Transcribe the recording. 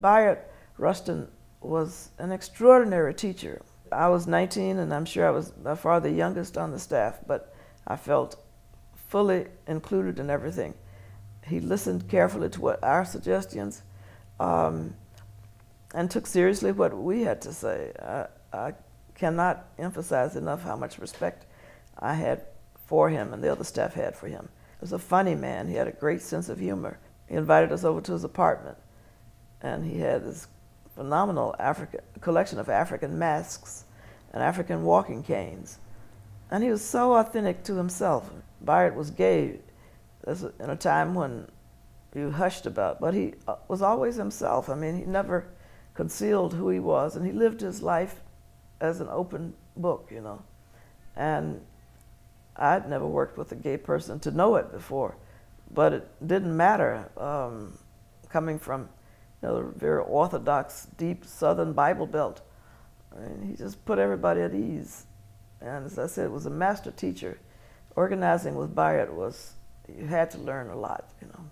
Bayard Rustin was an extraordinary teacher. I was 19 and I'm sure I was by far the youngest on the staff, but I felt fully included in everything. He listened carefully to what our suggestions um, and took seriously what we had to say. I, I cannot emphasize enough how much respect I had for him and the other staff had for him. He was a funny man. He had a great sense of humor. He invited us over to his apartment, and he had this phenomenal African collection of African masks and African walking canes. And he was so authentic to himself. Bayard was gay in a time when you hushed about, but he uh, was always himself. I mean, he never concealed who he was, and he lived his life as an open book, you know. And I'd never worked with a gay person to know it before, but it didn't matter. Um, coming from, you know, very orthodox, deep Southern Bible Belt, mean, he just put everybody at ease. And as I said, it was a master teacher. Organizing with Bayard was you had to learn a lot, you know.